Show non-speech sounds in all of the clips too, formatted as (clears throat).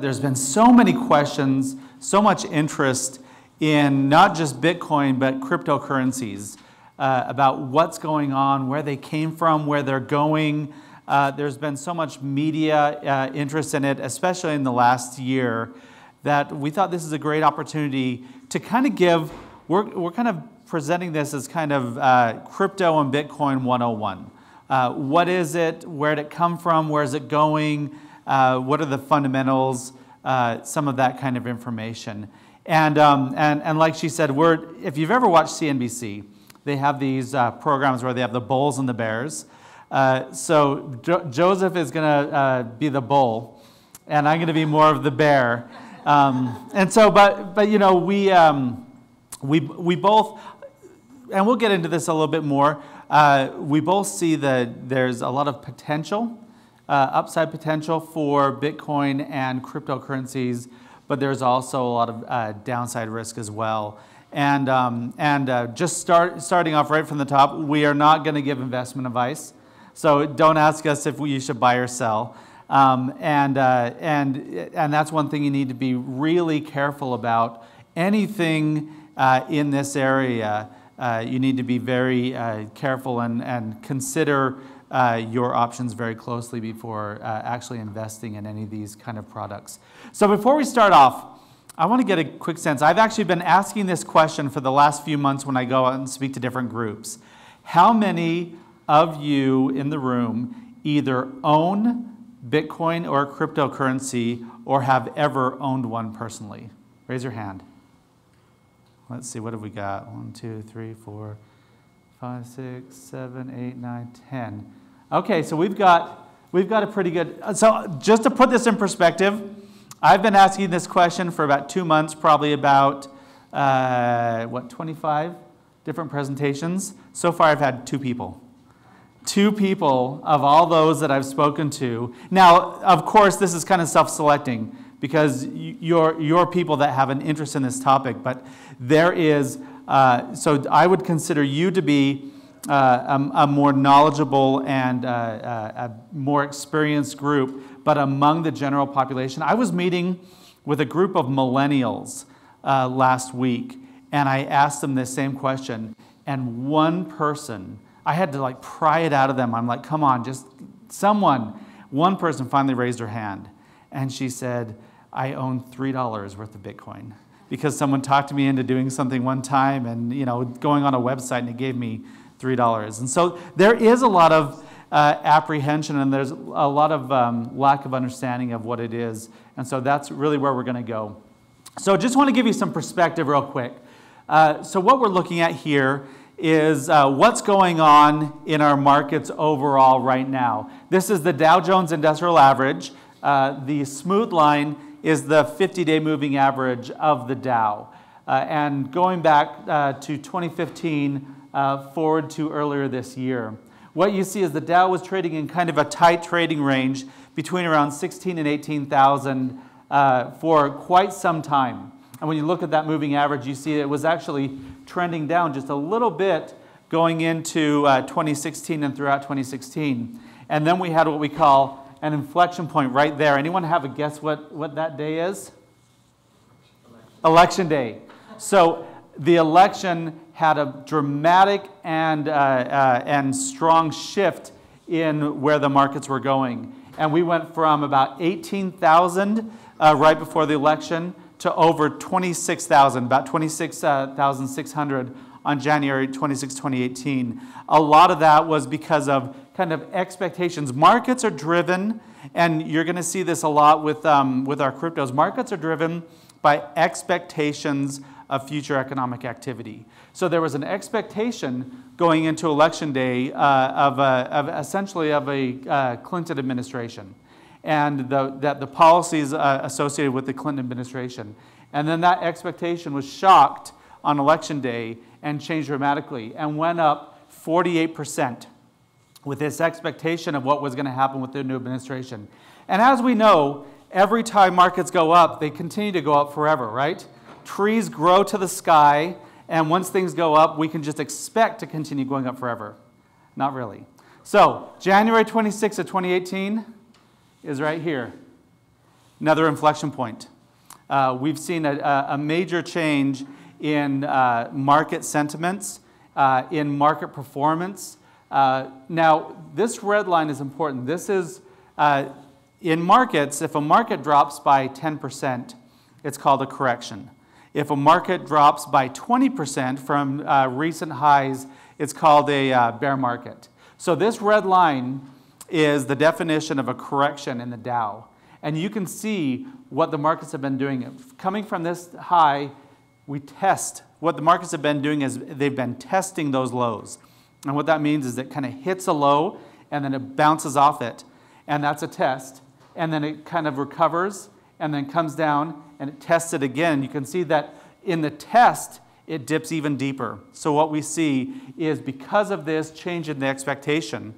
There's been so many questions, so much interest in not just Bitcoin, but cryptocurrencies uh, about what's going on, where they came from, where they're going. Uh, there's been so much media uh, interest in it, especially in the last year, that we thought this is a great opportunity to kind of give, we're, we're kind of presenting this as kind of uh, crypto and Bitcoin 101. Uh, what is it? Where did it come from? Where is it going? Uh, what are the fundamentals, uh, some of that kind of information. And, um, and, and like she said, we're, if you've ever watched CNBC, they have these uh, programs where they have the bulls and the bears. Uh, so jo Joseph is going to uh, be the bull, and I'm going to be more of the bear. Um, and so, but, but you know, we, um, we, we both, and we'll get into this a little bit more, uh, we both see that there's a lot of potential uh, upside potential for Bitcoin and cryptocurrencies, but there's also a lot of uh, downside risk as well. And, um, and uh, just start, starting off right from the top, we are not going to give investment advice. So don't ask us if we, you should buy or sell. Um, and, uh, and, and that's one thing you need to be really careful about. Anything uh, in this area, uh, you need to be very careful and, and consider uh, your options very closely before uh, actually investing in any of these kind of products. So before we start off, I want to get a quick sense. I've actually been asking this question for the last few months when I go out and speak to different groups. How many of you in the room either own Bitcoin or cryptocurrency or have ever owned one personally? Raise your hand. Let's see, what have we got? One, two, three, four, five, six, seven, eight, nine, ten. Okay, so we've got, we've got a pretty good, so just to put this in perspective, I've been asking this question for about two months, probably about, uh, what, 25 different presentations. So far, I've had two people. Two people of all those that I've spoken to. Now, of course, this is kind of self selecting because you're, you're people that have an interest in this topic, but there is, uh, so I would consider you to be uh, a, a, more knowledgeable and uh, uh, a more experienced group, but among the general population. I was meeting with a group of millennials uh, last week, and I asked them this same question, and one person, I had to like pry it out of them. I'm like, come on, just someone. One person finally raised her hand, and she said, I own $3 worth of Bitcoin because someone talked me into doing something one time and you know going on a website and it gave me $3. And so there is a lot of uh, apprehension and there's a lot of um, lack of understanding of what it is. And so that's really where we're going to go. So just want to give you some perspective real quick. Uh, so what we're looking at here is uh, what's going on in our markets overall right now. This is the Dow Jones Industrial Average. Uh, the smooth line is the 50-day moving average of the Dow. Uh, and going back uh, to 2015, uh, forward to earlier this year. What you see is the Dow was trading in kind of a tight trading range between around 16 and 18,000 uh, for quite some time. And when you look at that moving average, you see it was actually trending down just a little bit going into uh, 2016 and throughout 2016. And then we had what we call an inflection point right there. Anyone have a guess what, what that day is? Election, election day. So the election had a dramatic and, uh, uh, and strong shift in where the markets were going. And we went from about 18,000 uh, right before the election to over 26,000, about 26,600 on January 26, 2018. A lot of that was because of kind of expectations. Markets are driven, and you're going to see this a lot with, um, with our cryptos. Markets are driven by expectations of future economic activity. So there was an expectation going into election day uh, of, a, of, essentially of a uh, Clinton administration and the, that the policies uh, associated with the Clinton administration. And then that expectation was shocked on election day and changed dramatically and went up 48% with this expectation of what was going to happen with the new administration. And as we know, every time markets go up, they continue to go up forever, right? trees grow to the sky, and once things go up, we can just expect to continue going up forever. Not really. So, January 26th of 2018 is right here. another inflection point. Uh, we've seen a, a, major change in uh, market sentiments, uh, in market performance. Uh, now, this red line is important. This is uh, in markets, if a market drops by 10%, it's called a correction. If a market drops by 20% from uh, recent highs, it's called a uh, bear market. So this red line is the definition of a correction in the Dow. And you can see what the markets have been doing. Coming from this high, we test. What the markets have been doing is they've been testing those lows. And what that means is it kind of hits a low and then it bounces off it. And that's a test. And then it kind of recovers and then comes down and it tests it again. You can see that in the test, it dips even deeper. So, what we see is because of this change in the expectation,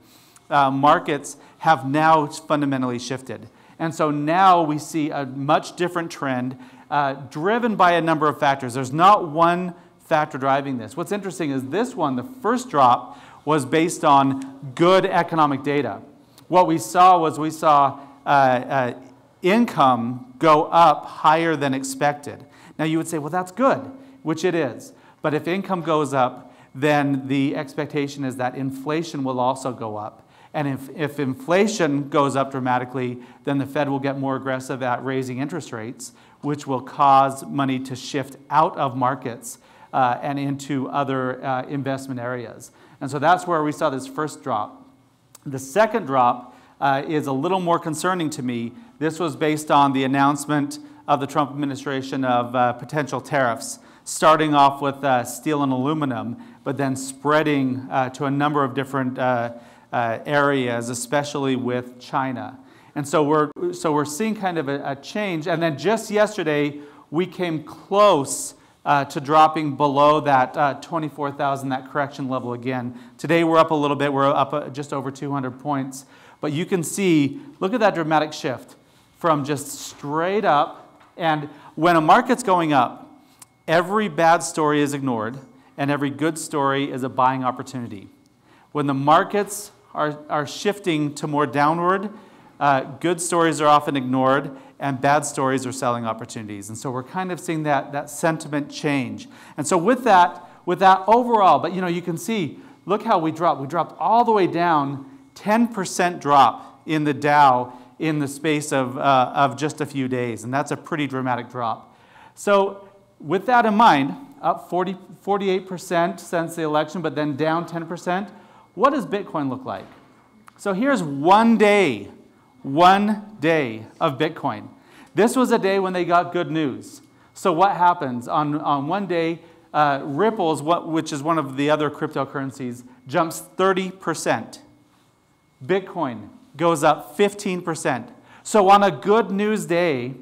uh, markets have now fundamentally shifted. And so now we see a much different trend uh, driven by a number of factors. There's not one factor driving this. What's interesting is this one, the first drop, was based on good economic data. What we saw was we saw uh, uh, income go up higher than expected. Now you would say, well, that's good, which it is. But if income goes up, then the expectation is that inflation will also go up. And if, if inflation goes up dramatically, then the Fed will get more aggressive at raising interest rates, which will cause money to shift out of markets uh, and into other uh, investment areas. And so that's where we saw this first drop. The second drop uh, is a little more concerning to me. This was based on the announcement of the Trump administration of uh, potential tariffs, starting off with uh, steel and aluminum, but then spreading uh, to a number of different areas, especially with China. And so we're, so we're seeing kind of a, a change. And then just yesterday, we came close uh, to dropping below that uh, 24,000, that correction level again. Today we're up a little bit, we're up uh, just over 200 points. But you can see, look at that dramatic shift from just straight up. And when a market's going up, every bad story is ignored and every good story is a buying opportunity. When the markets are, are shifting to more downward, uh, good stories are often ignored and bad stories are selling opportunities. And so we're kind of seeing that, that sentiment change. And so with that, with that overall, but you know, you can see, look how we dropped. We dropped all the way down 10% drop in the Dow in the space of, uh, of just a few days. And that's a pretty dramatic drop. So, with that in mind, up 40, 48% since the election, but then down 10%, what does Bitcoin look like? So, here's one day, one day of Bitcoin. This was a day when they got good news. So, what happens? On, on one day, uh, Ripples, what, which is one of the other cryptocurrencies, jumps 30%. Bitcoin goes up 15%. So on a good news day,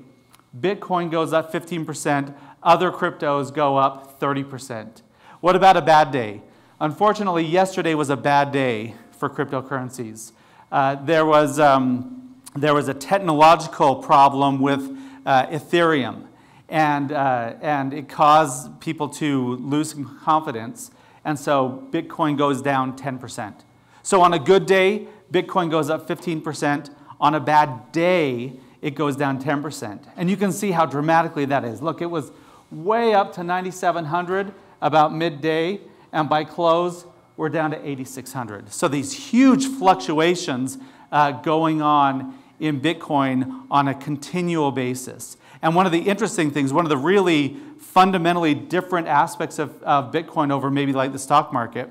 Bitcoin goes up 15%, other cryptos go up 30%. What about a bad day? Unfortunately, yesterday was a bad day for cryptocurrencies. Uh, there, was, um, there was a technological problem with uh, Ethereum, and, uh, and it caused people to lose some confidence, and so Bitcoin goes down 10%. So on a good day, Bitcoin goes up 15%. On a bad day, it goes down 10%. And you can see how dramatically that is. Look, it was way up to 9,700 about midday, and by close, we're down to 8,600. So these huge fluctuations uh, going on in Bitcoin on a continual basis. And one of the interesting things, one of the really fundamentally different aspects of, of Bitcoin over maybe like the stock market,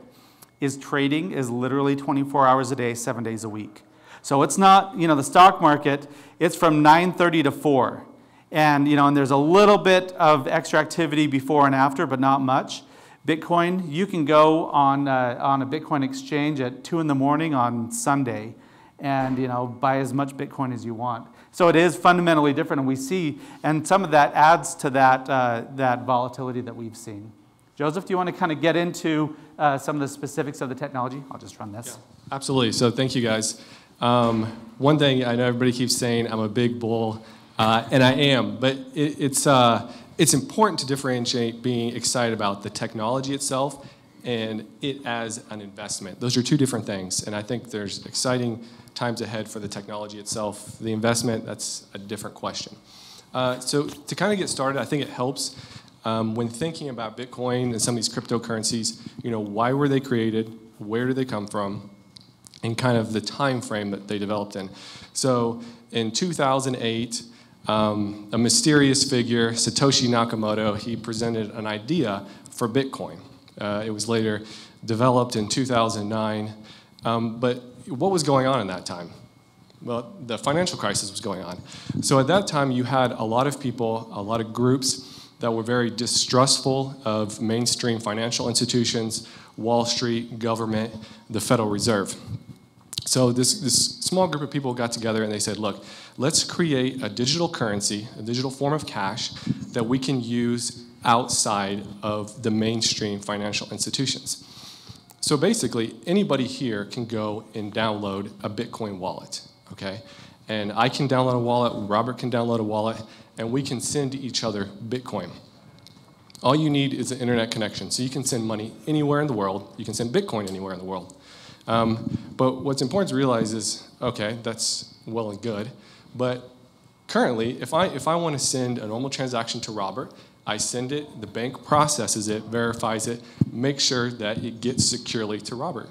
is trading is literally 24 hours a day, seven days a week. So it's not, you know, the stock market, it's from 9.30 to 4. And, you know, and there's a little bit of extra activity before and after, but not much. Bitcoin, you can go on, uh, on a Bitcoin exchange at 2 in the morning on Sunday and, you know, buy as much Bitcoin as you want. So it is fundamentally different, and we see, and some of that adds to that, uh, that volatility that we've seen. Joseph, do you want to kind of get into uh, some of the specifics of the technology? I'll just run this. Yeah, absolutely. So thank you guys. Um, one thing I know everybody keeps saying I'm a big bull, uh, and I am, but it, it's, uh, it's important to differentiate being excited about the technology itself and it as an investment. Those are two different things, and I think there's exciting times ahead for the technology itself. The investment, that's a different question. Uh, so to kind of get started, I think it helps um, when thinking about Bitcoin and some of these cryptocurrencies, you know, why were they created? Where do they come from? And kind of the time frame that they developed in. So in 2008, um, a mysterious figure, Satoshi Nakamoto, he presented an idea for Bitcoin. Uh, it was later developed in 2009. Um, but what was going on in that time? Well, the financial crisis was going on. So at that time, you had a lot of people, a lot of groups that were very distrustful of mainstream financial institutions, Wall Street, government, the Federal Reserve. So this, this small group of people got together and they said, look, let's create a digital currency, a digital form of cash that we can use outside of the mainstream financial institutions. So basically, anybody here can go and download a Bitcoin wallet, okay? And I can download a wallet, Robert can download a wallet, and we can send each other Bitcoin. All you need is an internet connection. So you can send money anywhere in the world. You can send Bitcoin anywhere in the world. Um, but what's important to realize is, okay, that's well and good. But currently, if I, if I want to send a normal transaction to Robert, I send it, the bank processes it, verifies it, makes sure that it gets securely to Robert.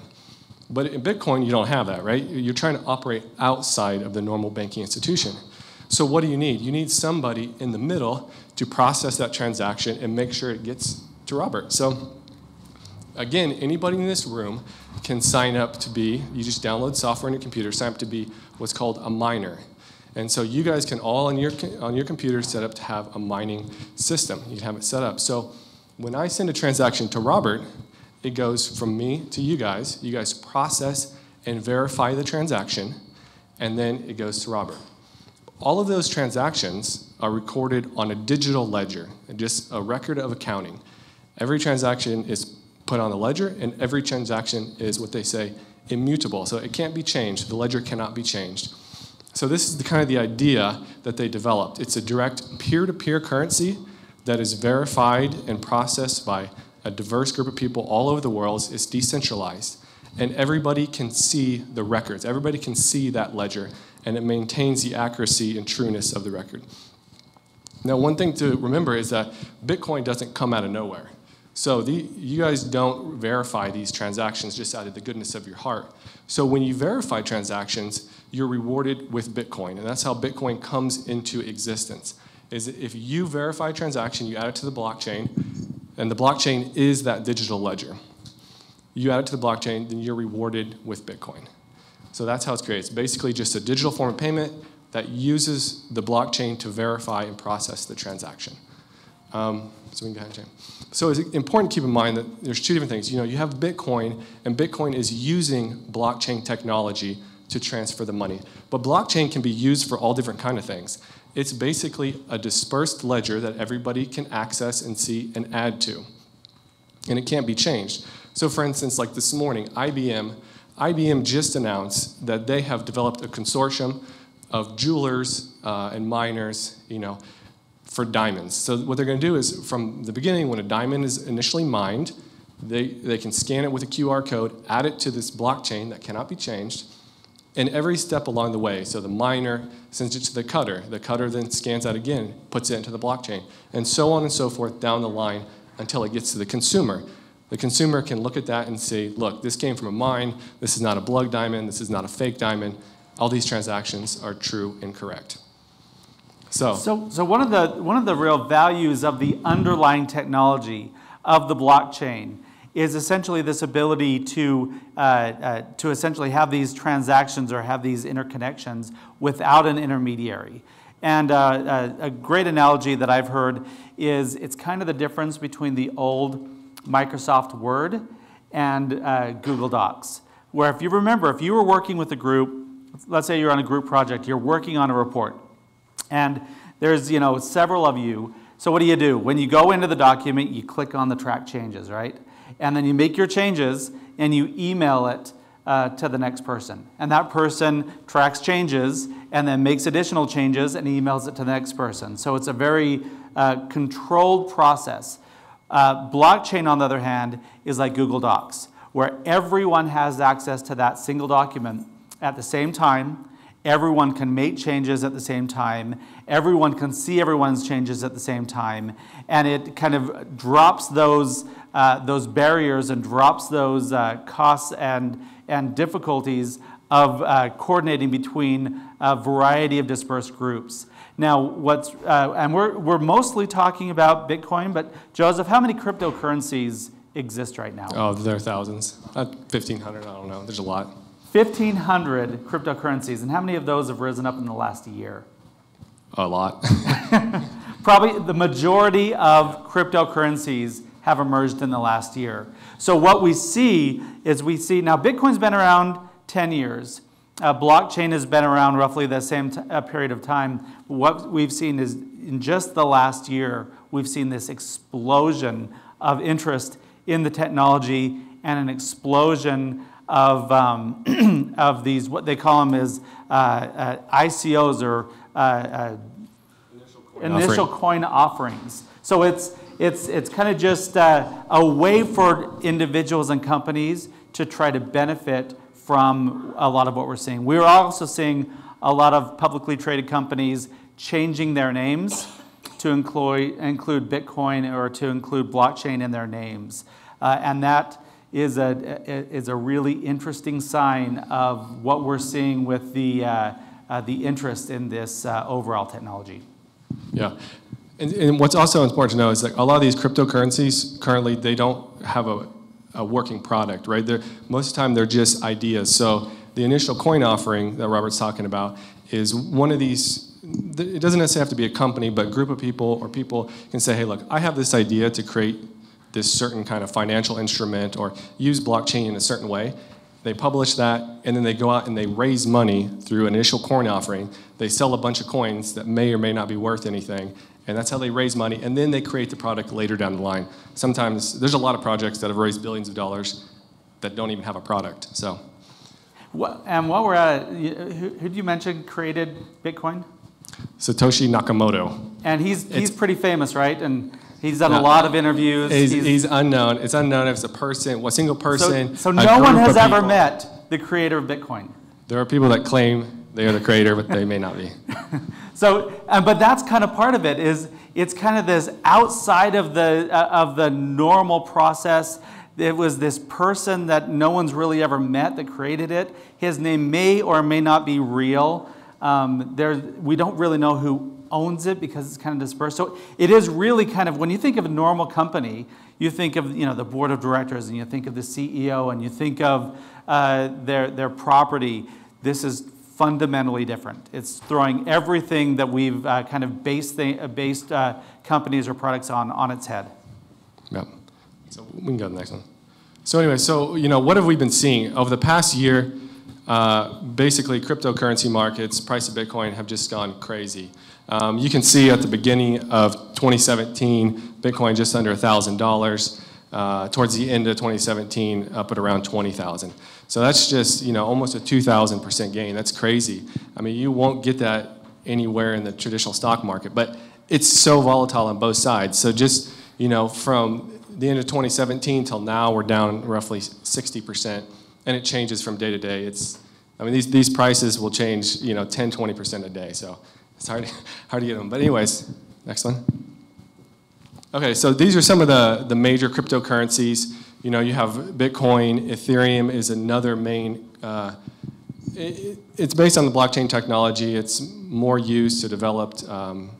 But in Bitcoin, you don't have that, right? You're trying to operate outside of the normal banking institution. So what do you need? You need somebody in the middle to process that transaction and make sure it gets to Robert. So again, anybody in this room can sign up to be, you just download software on your computer, sign up to be what's called a miner. And so you guys can all on your, on your computer set up to have a mining system. You can have it set up. So when I send a transaction to Robert, it goes from me to you guys. You guys process and verify the transaction, and then it goes to Robert. All of those transactions are recorded on a digital ledger, just a record of accounting. Every transaction is put on the ledger, and every transaction is what they say immutable. So it can't be changed. The ledger cannot be changed. So this is the kind of the idea that they developed. It's a direct peer-to-peer currency that is verified and processed by a diverse group of people all over the world. It's decentralized. And everybody can see the records. Everybody can see that ledger, and it maintains the accuracy and trueness of the record. Now, one thing to remember is that Bitcoin doesn't come out of nowhere. So the, you guys don't verify these transactions just out of the goodness of your heart. So when you verify transactions, you're rewarded with Bitcoin. And that's how Bitcoin comes into existence. Is if you verify a transaction, you add it to the blockchain, and the blockchain is that digital ledger. You add it to the blockchain, then you're rewarded with Bitcoin. So that's how it's created. It's basically just a digital form of payment that uses the blockchain to verify and process the transaction. Um, so we can go ahead and change. So it's important to keep in mind that there's two different things. You know, you have Bitcoin, and Bitcoin is using blockchain technology to transfer the money. But blockchain can be used for all different kind of things. It's basically a dispersed ledger that everybody can access and see and add to. And it can't be changed. So for instance, like this morning, IBM, IBM just announced that they have developed a consortium of jewelers uh, and miners, you know, for diamonds. So what they're going to do is from the beginning, when a diamond is initially mined, they, they can scan it with a QR code, add it to this blockchain that cannot be changed, and every step along the way. So the miner sends it to the cutter. The cutter then scans that again, puts it into the blockchain, and so on and so forth down the line until it gets to the consumer. The consumer can look at that and say, look, this came from a mine. This is not a blood diamond. This is not a fake diamond. All these transactions are true and correct. So, so, so one, of the, one of the real values of the underlying technology of the blockchain is essentially this ability to, uh, uh, to essentially have these transactions or have these interconnections without an intermediary. And uh, a, a great analogy that I've heard is it's kind of the difference between the old Microsoft Word and uh, Google Docs. Where if you remember, if you were working with a group, let's say you're on a group project, you're working on a report, and there's you know several of you. So what do you do? When you go into the document, you click on the track changes, right? And then you make your changes and you email it uh, to the next person. And that person tracks changes and then makes additional changes and emails it to the next person. So it's a very uh, controlled process. Uh, blockchain, on the other hand, is like Google Docs, where everyone has access to that single document at the same time. Everyone can make changes at the same time. Everyone can see everyone's changes at the same time. And it kind of drops those, uh, those barriers and drops those uh, costs and, and difficulties of uh, coordinating between a variety of dispersed groups. Now, what's, uh, and we're, we're mostly talking about Bitcoin, but Joseph, how many cryptocurrencies exist right now? Oh, there are thousands. Uh, 1,500, I don't know. There's a lot. 1,500 cryptocurrencies, and how many of those have risen up in the last year? A lot. (laughs) Probably the majority of cryptocurrencies have emerged in the last year. So what we see is we see, now Bitcoin's been around 10 years. Uh, blockchain has been around roughly the same t- uh, period of time. What we've seen is in just the last year, we've seen this explosion of interest in the technology and an explosion of, um, (clears throat) of these, what they call them is uh, uh ICOs or uh, uh, initial, coin, initial offering. coin offerings. So it's, it's, it's kind of just a way for individuals and companies to try to benefit from a lot of what we're seeing. We're also seeing a lot of publicly traded companies changing their names to include, include Bitcoin or to include blockchain in their names. Uh, and that is a, is a really interesting sign of what we're seeing with the, uh, uh, the interest in this uh, overall technology. Yeah. And, and, what's also important to know is that a lot of these cryptocurrencies currently, they don't have a a working product, right? They're, most of the time, they're just ideas. So the initial coin offering that Robert's talking about is one of these. It doesn't necessarily have to be a company, but a group of people or people can say, "Hey, look, I have this idea to create this certain kind of financial instrument or use blockchain in a certain way." They publish that, and then they go out and they raise money through an initial coin offering. They sell a bunch of coins that may or may not be worth anything, and that's how they raise money. And then they create the product later down the line. Sometimes there's a lot of projects that have raised billions of dollars that don't even have a product. So. What, and while we're at it, who, who did you mention created Bitcoin? Satoshi Nakamoto. And he's, he's pretty famous, right? And he's done a lot of interviews. He's, he's, he's, unknown. It's unknown if it's a person, a single person. So, so no one has ever met the creator of Bitcoin. There are people that claim they are the creator, but they may not be. (laughs) so, um, but that's kind of part of it. Is it's kind of this outside of the uh, of the normal process. It was this person that no one's really ever met that created it. His name may or may not be real. Um, there, we don't really know who owns it because it's kind of dispersed. So it is really kind of when you think of a normal company, you think of you know the board of directors and you think of the CEO and you think of uh, their their property. This is fundamentally different. It's throwing everything that we've uh, kind of based, uh, based uh, companies or products on on its head. Yeah. So we can go to the next one. So anyway, so you know, what have we been seeing over the past year? Uh, basically, cryptocurrency markets, price of Bitcoin have just gone crazy. Um, you can see at the beginning of 2017, Bitcoin just under $1,000. Uh, towards the end of 2017, up at around 20,000. So that's just, you know, almost a 2,000% gain. That's crazy. I mean, you won't get that anywhere in the traditional stock market, but it's so volatile on both sides. So just, you know, from the end of 2017 till now, we're down roughly 60%, and it changes from day to day. It's, I mean, these, these prices will change, you know, 10, 20% a day. So it's hard, (laughs) hard to get them. But anyways, next one. Okay, so these are some of the, the major cryptocurrencies. You know, you have Bitcoin, Ethereum is another main, uh, it, it's based on the blockchain technology. It's more used to develop um,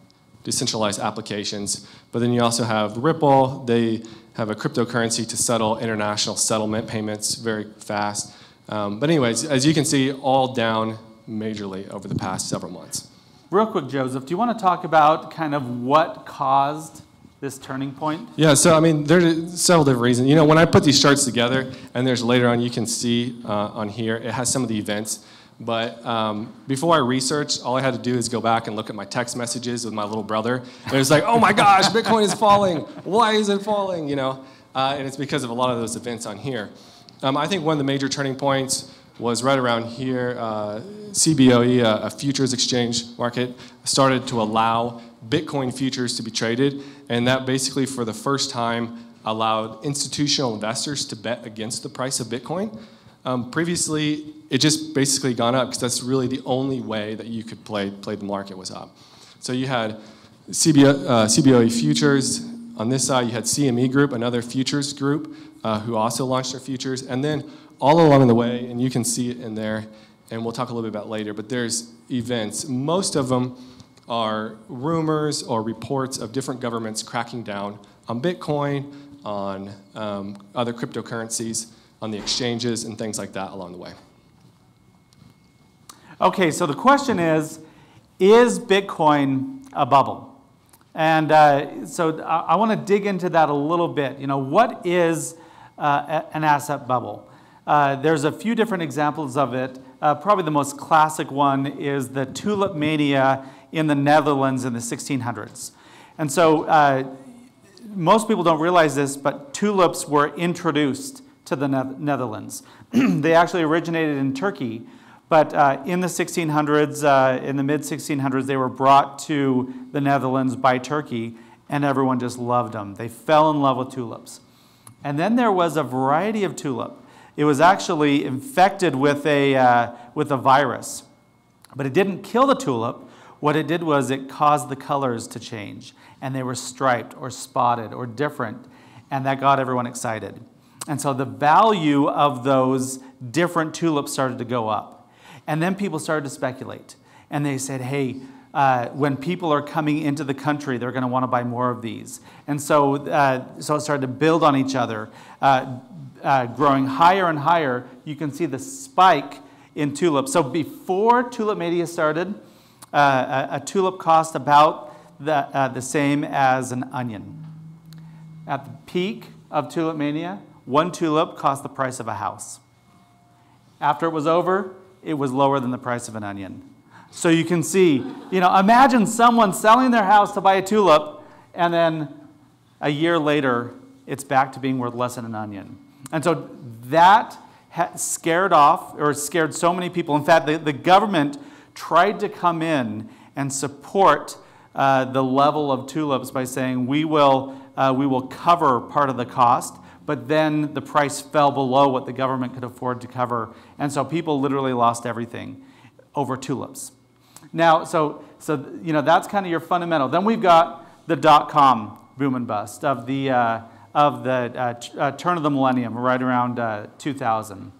decentralized applications. But then you also have Ripple. They have a cryptocurrency to settle international settlement payments very fast. Um, but anyways, as you can see, all down majorly over the past several months. Real quick, Joseph, do you want to talk about kind of what caused this turning point? Yeah, so I mean, there's several different reasons. You know, when I put these charts together, and there's later on, you can see uh, on here, it has some of the events. But um, before I researched, all I had to do is go back and look at my text messages with my little brother. And it was like, oh my gosh, Bitcoin is falling. Why is it falling? You know, uh, and it's because of a lot of those events on here. Um, I think one of the major turning points was right around here. Uh, CBOE, a, a futures exchange market, started to allow Bitcoin futures to be traded, and that basically, for the first time, allowed institutional investors to bet against the price of Bitcoin. Um, previously, it just basically gone up because that's really the only way that you could play play the market was up. So you had uh, CBOE futures on this side. You had CME Group, another futures group, uh, who also launched their futures, and then all along the way, and you can see it in there, and we'll talk a little bit about later. But there's events. Most of them are rumors or reports of different governments cracking down on Bitcoin, on um, other cryptocurrencies, on the exchanges, and things like that along the way. Okay, so the question is Is Bitcoin a bubble? And uh, so I, I want to dig into that a little bit. You know, what is uh, an asset bubble? Uh, there's a few different examples of it. Uh, probably the most classic one is the tulip mania in the Netherlands in the 1600s. And so uh, most people don't realize this, but tulips were introduced to the ne- Netherlands. (clears throat) they actually originated in Turkey, but uh, in the 1600s, uh, in the mid 1600s, they were brought to the Netherlands by Turkey, and everyone just loved them. They fell in love with tulips. And then there was a variety of tulip. It was actually infected with a, uh, with a virus, but it didn't kill the tulip. What it did was it caused the colors to change, and they were striped or spotted or different, and that got everyone excited. And so the value of those different tulips started to go up. And then people started to speculate, and they said, hey, uh, when people are coming into the country, they're going to want to buy more of these. And so, uh, so it started to build on each other, uh, uh growing higher and higher. You can see the spike in tulips. So before Tulip Mania started, uh, a, tulip cost about the, uh, the same as an onion. At the peak of Tulip Mania, one tulip cost the price of a house. After it was over, it was lower than the price of an onion. So you can see, you know, imagine someone selling their house to buy a tulip, and then a year later, it's back to being worth less than an onion. And so that scared off, or scared so many people. In fact, the, the government tried to come in and support uh, the level of tulips by saying we will, uh, we will cover part of the cost, but then the price fell below what the government could afford to cover. And so people literally lost everything over tulips. Now, so, so you know, that's kind of your fundamental. Then we've got the dot com boom and bust of the, uh, of the uh, uh, turn of the millennium, right around uh, 2000.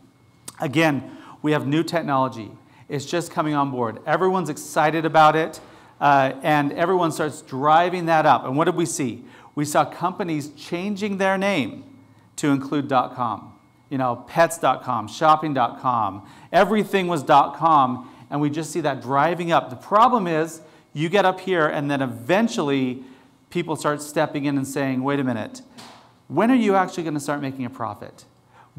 Again, we have new technology. It's just coming on board. Everyone's excited about it, uh, and everyone starts driving that up. And what did we see? We saw companies changing their name to include .com. You know, pets.com, shopping.com. Everything was .com, and we just see that driving up. The problem is, you get up here, and then eventually people start stepping in and saying, wait a minute, when are you actually going to start making a profit?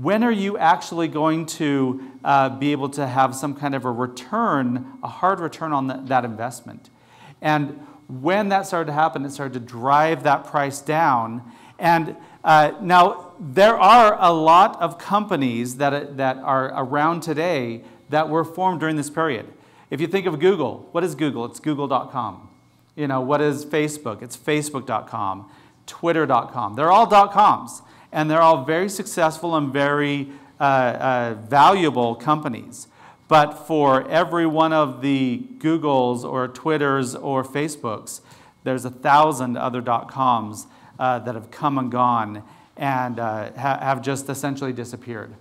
When are you actually going to uh, be able to have some kind of a return, a hard return on that, that investment? And when that started to happen, it started to drive that price down. And uh, now, there are a lot of companies that, that are around today that were formed during this period. If you think of Google, what is Google? It's google.com. You know, what is Facebook? It's facebook.com, twitter.com. They're all .coms and they're all very successful and very uh, uh, valuable companies. But for every one of the Googles or Twitters or Facebooks, there's a thousand other dot coms uh, that have come and gone and uh, ha- have just essentially disappeared.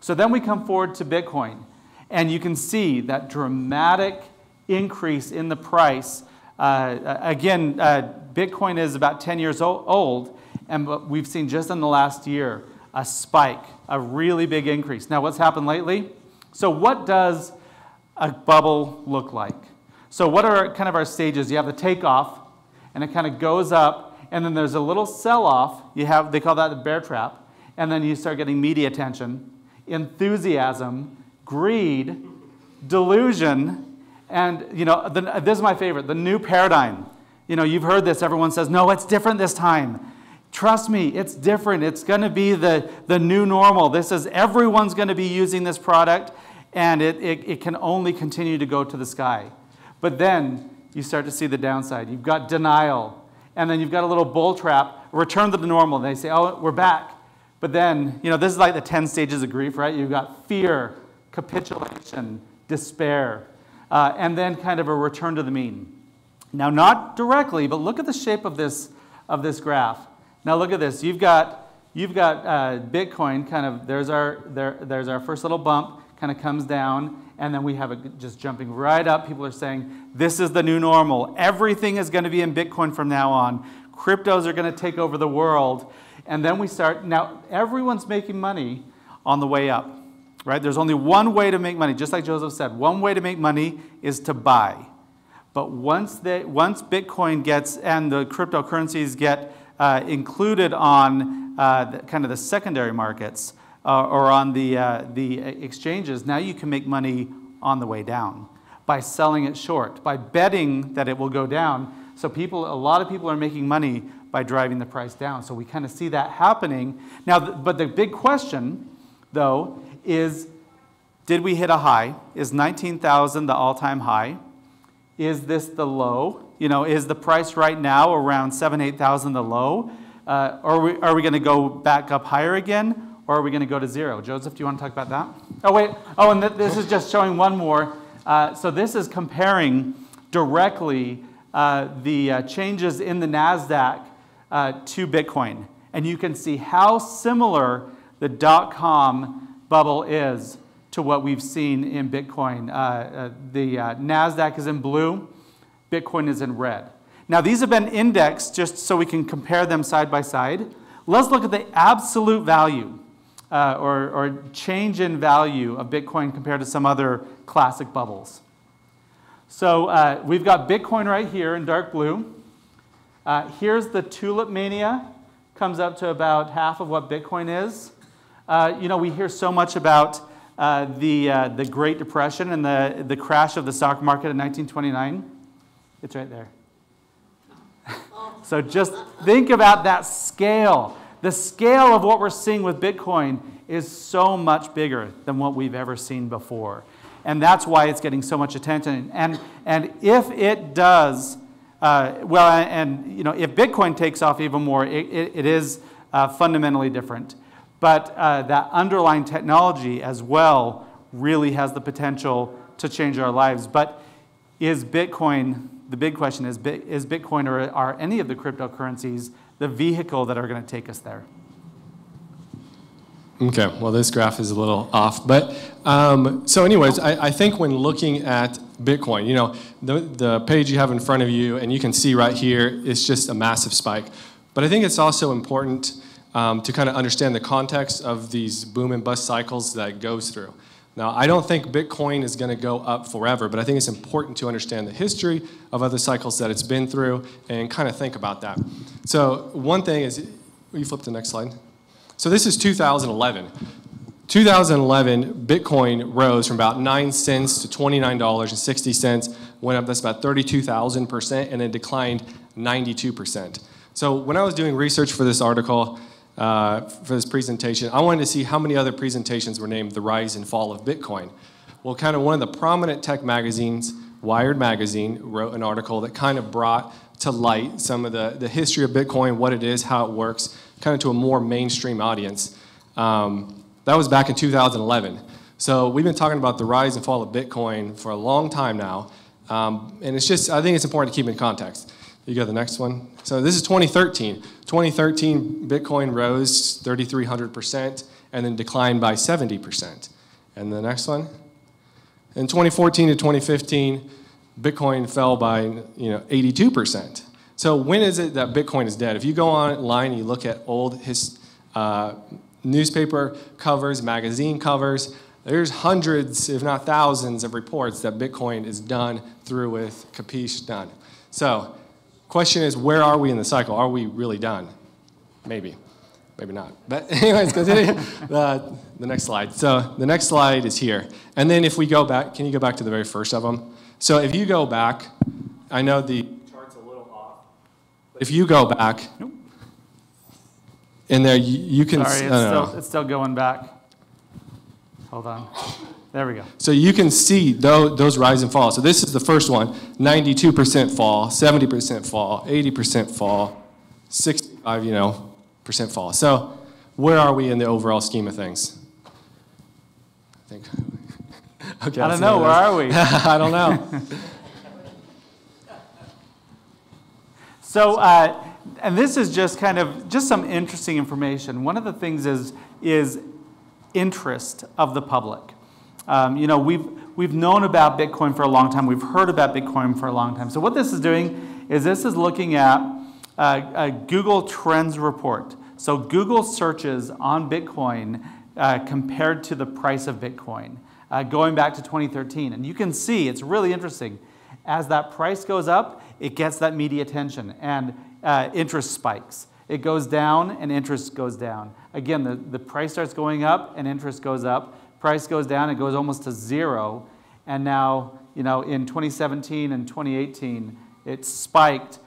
So then we come forward to Bitcoin, and you can see that dramatic increase in the price. Uh, again, uh, Bitcoin is about 10 years old, and we've seen just in the last year a spike, a really big increase. Now, what's happened lately? So, what does a bubble look like? So, what are kind of our stages? You have the takeoff, and it kind of goes up, and then there's a little sell off. You have, they call that the bear trap, and then you start getting media attention, enthusiasm, greed, delusion, and you know, the, this is my favorite the new paradigm. You know, you've heard this, everyone says, no, it's different this time. Trust me, it's different. It's going to be the, the new normal. This is everyone's going to be using this product, and it, it, it can only continue to go to the sky. But then you start to see the downside. You've got denial, and then you've got a little bull trap, return to the normal. They say, oh, we're back. But then, you know, this is like the 10 stages of grief, right? You've got fear, capitulation, despair, uh, and then kind of a return to the mean. Now, not directly, but look at the shape of this, of this graph. Now, look at this. You've got, you've got uh, Bitcoin kind of, there's our, there, there's our first little bump, kind of comes down, and then we have it just jumping right up. People are saying, this is the new normal. Everything is going to be in Bitcoin from now on. Cryptos are going to take over the world. And then we start, now everyone's making money on the way up, right? There's only one way to make money, just like Joseph said. One way to make money is to buy. But once, they, once Bitcoin gets and the cryptocurrencies get uh, included on uh, the, kind of the secondary markets uh, or on the, uh, the exchanges, now you can make money on the way down by selling it short, by betting that it will go down. So people, a lot of people are making money by driving the price down. So we kind of see that happening. Now, but the big question, though, is did we hit a high? Is 19,000 the all-time high? Is this the low? You know, is the price right now around seven, 8,000 the low? Uh, or are we, are we going to go back up higher again? Or are we going to go to zero? Joseph, do you want to talk about that? Oh, wait. Oh, and th this is just showing one more. Uh, so this is comparing directly uh, the uh, changes in the NASDAQ uh, to Bitcoin. And you can see how similar the dot-com bubble is to what we've seen in Bitcoin. Uh, the NASDAQ is in blue, Bitcoin is in red. Now, these have been indexed just so we can compare them side by side. Let's look at the absolute value uh, or, or change in value of Bitcoin compared to some other classic bubbles. So uh, we've got Bitcoin right here in dark blue. Uh, here's the tulip mania, comes up to about half of what Bitcoin is. you know, we hear so much about uh, the, uh, the Great Depression and the, the crash of the stock market in 1929? It's right there. (laughs) so just think about that scale. The scale of what we're seeing with Bitcoin is so much bigger than what we've ever seen before. And that's why it's getting so much attention. And, and if it does, uh, well, and you know, if Bitcoin takes off even more, it, it, it is uh, fundamentally different. But uh, that underlying technology as well really has the potential to change our lives. But is Bitcoin, the big question is, is Bitcoin or are any of the cryptocurrencies the vehicle that are going to take us there? Okay, well, this graph is a little off. But um, so, anyways, I, I, think when looking at Bitcoin, you know, the, the page you have in front of you, and you can see right here, it's just a massive spike. But I think it's also important um, to kind of understand the context of these boom and bust cycles that it goes through. Now, I don't think Bitcoin is going to go up forever, but I think it's important to understand the history of other cycles that it's been through and kind of think about that. So, one thing is, will you flip to the next slide? So, this is 2011. 2011, Bitcoin rose from about 9 cents to $29.60, went up, that's about 32,000%, and then declined 92%. So, when I was doing research for this article, uh, for this presentation, I wanted to see how many other presentations were named The Rise and Fall of Bitcoin. Well, kind of one of the prominent tech magazines, Wired Magazine, wrote an article that kind of brought to light some of the, the history of Bitcoin, what it is, how it works, kind of to a more mainstream audience. Um, that was back in 2011. So we've been talking about the rise and fall of Bitcoin for a long time now. Um, and it's just, I think it's important to keep in context. You go to the next one. So this is 2013. 2013, Bitcoin rose 3,300% and then declined by 70%. And the next one. In 2014 to 2015, Bitcoin fell by you know 82%. So when is it that Bitcoin is dead? If you go online and you look at old his, uh, newspaper covers, magazine covers, there's hundreds, if not thousands, of reports that Bitcoin is done through with, capiche, done. So Question is, where are we in the cycle? Are we really done? Maybe. Maybe not. But (laughs) anyways, continue. the, (laughs) uh, the next slide. So the next slide is here. And then if we go back, can you go back to the very first of them? So if you go back, I know the chart's a little off. But if you go back, nope. in there you, you can... Sorry, it's, still, it's still going back. Hold on. There we go. So you can see those, those rise and fall. So this is the first one 92% fall, 70% fall, 80% fall, 65, you know, percent fall. So where are we in the overall scheme of things? I think. (laughs) okay, I don't know. Where are we? (laughs) I don't know. so, uh, and this is just kind of just some interesting information. One of the things is is interest of the public. Um, you know, we've, we've known about Bitcoin for a long time. We've heard about Bitcoin for a long time. So what this is doing is this is looking at uh, a Google Trends report. So Google searches on Bitcoin uh, compared to the price of Bitcoin, uh, going back to 2013. And you can see, it's really interesting. As that price goes up, it gets that media attention and uh, interest spikes. It goes down and interest goes down. Again, the, the price starts going up and interest goes up. Price goes down, it goes almost to zero. And now, you know, in 2017 and 2018, it spiked.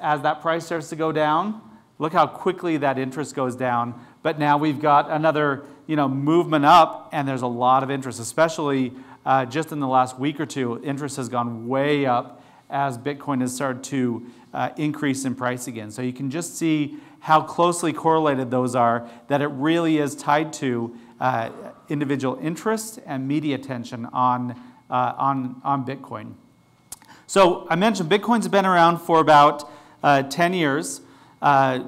As that price starts to go down, look how quickly that interest goes down. But now we've got another, you know, movement up, and there's a lot of interest, especially uh, just in the last week or two. Interest has gone way up as Bitcoin has started to uh, increase in price again. So you can just see how closely correlated those are, that it really is tied to uh, individual interest and media attention on, uh, on, on Bitcoin. So I mentioned Bitcoin's been around for about uh, 10 years. Uh,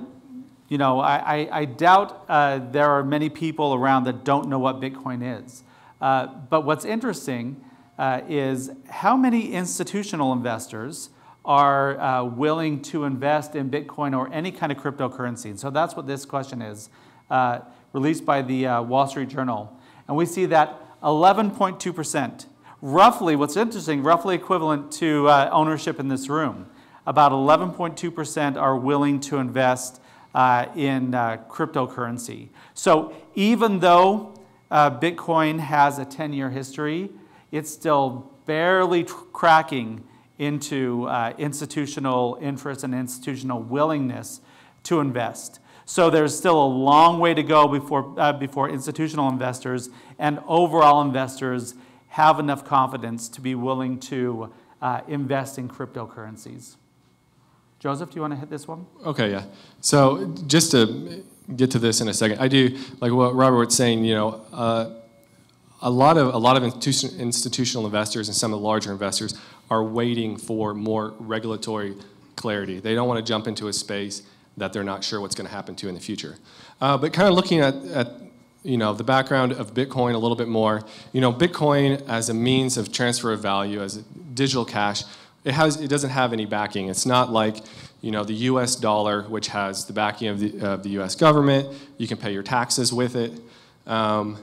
you know, I, I, I doubt uh, there are many people around that don't know what Bitcoin is. But what's interesting is how many institutional investors are uh, willing to invest in Bitcoin or any kind of cryptocurrency. And so that's what this question is, uh, released by the uh, Wall Street Journal. And we see that 11.2%, roughly, what's interesting, roughly equivalent to uh, ownership in this room. About 11.2% are willing to invest uh, in uh, cryptocurrency. So even though Bitcoin has a 10 year history, it's still barely cracking into uh, institutional interest and institutional willingness to invest. So there's still a long way to go before, uh, before institutional investors and overall investors have enough confidence to be willing to uh, invest in cryptocurrencies. Joseph, do you want to hit this one? Okay, yeah. So just to get to this in a second, I do like what Robert was saying. You know, uh, a lot of a lot of institution, institutional investors and some of the larger investors are waiting for more regulatory clarity. They don't want to jump into a space that they're not sure what's going to happen to in the future. Uh, but kind of looking at, at you know the background of Bitcoin a little bit more. You know, Bitcoin as a means of transfer of value, as a digital cash, it has it doesn't have any backing. It's not like you know the U.S. dollar, which has the backing of the, of the U.S. government. You can pay your taxes with it. Um,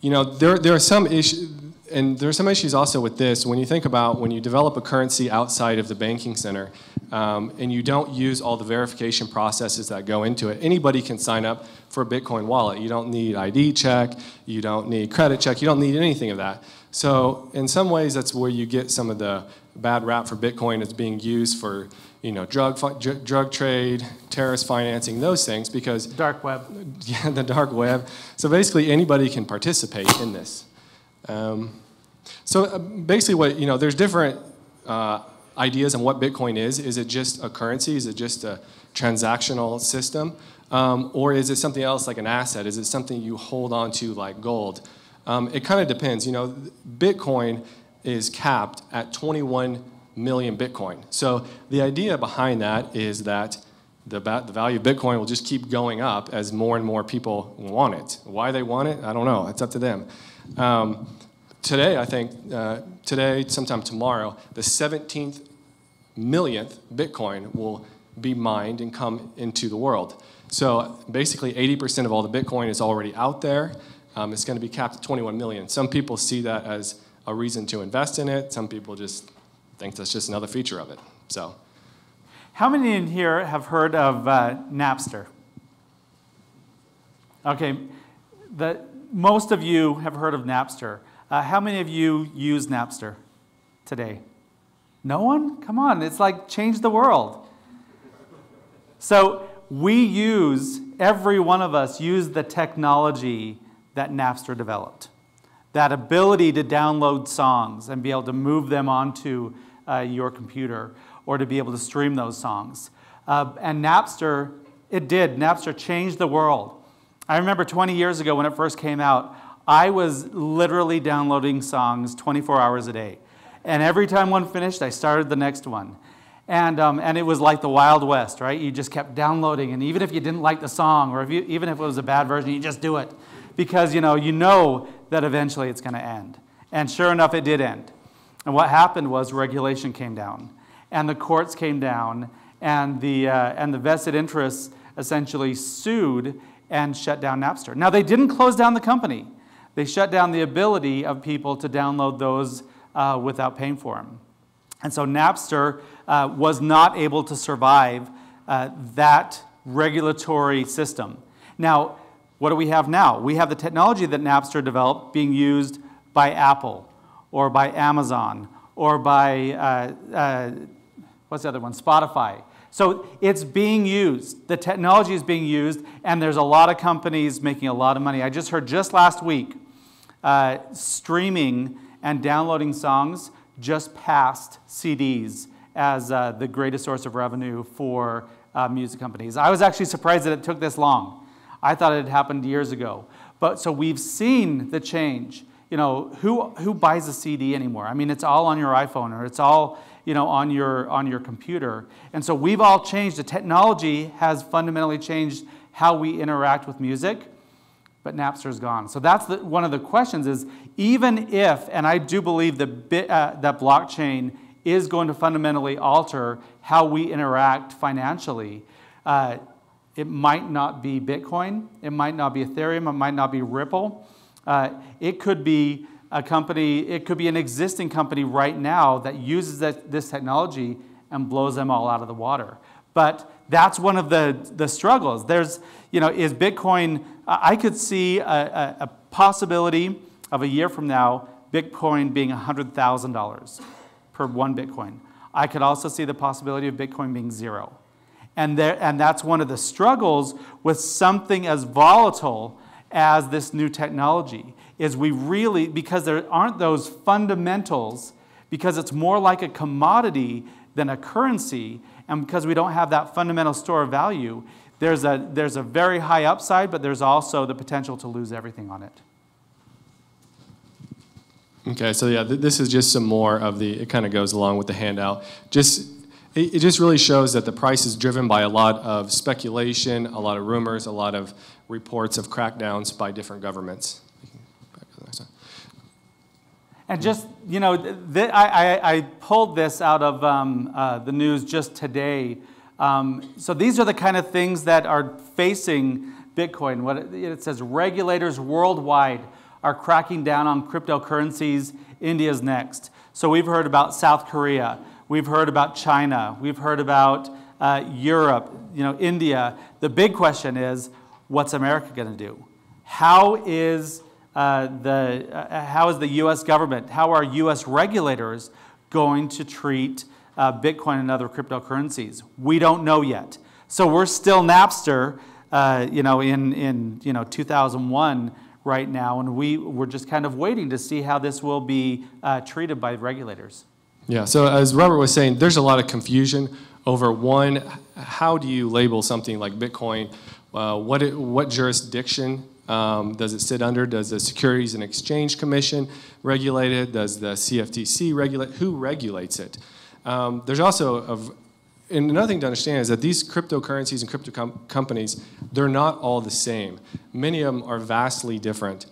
you know, there there are some issues and there are some issues also with this. When you think about when you develop a currency outside of the banking center um, and you don't use all the verification processes that go into it, anybody can sign up for a Bitcoin wallet. You don't need ID check, you don't need credit check, you don't need anything of that. So in some ways, that's where you get some of the bad rap for Bitcoin as being used for you know, drug, drug trade, terrorist financing, those things, because dark web. (laughs) Yeah, the dark web. So basically, anybody can participate in this. Um, so uh, basically, what you know, there's different uh, ideas on what Bitcoin is. Is it just a currency? Is it just a transactional system? Um, or is it something else like an asset? Is it something you hold on to like gold? Um, it kind of depends. You know, Bitcoin is capped at 21 million Bitcoin. So the idea behind that is that the, the value of Bitcoin will just keep going up as more and more people want it. Why they want it, I don't know. It's up to them. Um, today, I think, uh, today, sometime tomorrow, the 17th millionth Bitcoin will be mined and come into the world. So basically, 80% of all the Bitcoin is already out there. Um, it's going to be capped at 21 million. Some people see that as a reason to invest in it. Some people just think that's just another feature of it. So, how many in here have heard of uh, Napster? Okay, the, most of you have heard of Napster. Uh, how many of you use Napster today? No one? Come on, it's like change the world. So we use, every one of us use the technology that Napster developed. that ability to download songs and be able to move them onto uh, your computer or to be able to stream those songs. Uh, and Napster, it did. Napster changed the world. I remember 20 years ago when it first came out, I was literally downloading songs 24 hours a day. And every time one finished, I started the next one. And, um, and it was like the Wild West, right? You just kept downloading, and even if you didn't like the song, or if you, even if it was a bad version, you just do it because you know you know that eventually it's going to end. And sure enough, it did end. And what happened was regulation came down, and the courts came down, and the uh, and the vested interests essentially sued and shut down Napster. Now they didn't close down the company; they shut down the ability of people to download those uh, without paying for them. And so Napster uh, was not able to survive uh, that regulatory system. Now, what do we have now? We have the technology that Napster developed being used by Apple or by Amazon or by, uh, uh, what's the other one? Spotify. So it's being used. The technology is being used, and there's a lot of companies making a lot of money. I just heard just last week uh, streaming and downloading songs just passed CDs as uh, the greatest source of revenue for uh, music companies. I was actually surprised that it took this long. I thought it had happened years ago. But so we've seen the change. You know, who, who buys a CD anymore? I mean, it's all on your iPhone or it's all, you know, on your, on your computer. And so we've all changed. The technology has fundamentally changed how we interact with music, but Napster's gone. So that's the, one of the questions is even if, and I do believe that, bit, uh, that blockchain is going to fundamentally alter how we interact financially. Uh, it might not be Bitcoin, it might not be Ethereum, it might not be Ripple. Uh, it could be a company, it could be an existing company right now that uses that, this technology and blows them all out of the water. But that's one of the, the struggles. There's, you know, is Bitcoin, I could see a, a, a possibility of a year from now, Bitcoin being $100,000 per one Bitcoin. I could also see the possibility of Bitcoin being zero. And, there, and that's one of the struggles with something as volatile as this new technology is we really because there aren't those fundamentals because it's more like a commodity than a currency and because we don't have that fundamental store of value there's a, there's a very high upside but there's also the potential to lose everything on it Okay, so yeah, th this is just some more of the, it kind of goes along with the handout. Just, it, it just really shows that the price is driven by a lot of speculation, a lot of rumors, a lot of reports of crackdowns by different governments. And just, you know, I, I, I, pulled this out of um, uh, the news just today. Um, so these are the kind of things that are facing Bitcoin. What it, it says regulators worldwide are cracking down on cryptocurrencies. India's next. So we've heard about South Korea. We've heard about China. We've heard about uh, Europe, you know, India. The big question is, what's America going to do? How is, uh, the, uh, how is the U.S. government, how are U.S. regulators going to treat uh, Bitcoin and other cryptocurrencies? We don't know yet. So we're still Napster, uh, you know, in, in you know, 2001 right now, and we, we're just kind of waiting to see how this will be uh, treated by regulators. Yeah, so as Robert was saying, there's a lot of confusion over one, how do you label something like Bitcoin? Uh, what, it, what jurisdiction um, does it sit under? Does the Securities and Exchange Commission regulate it? Does the CFTC regulate? Who regulates it? Um, there's also a, and another thing to understand is that these cryptocurrencies and crypto com companies, they're not all the same. Many of them are vastly different.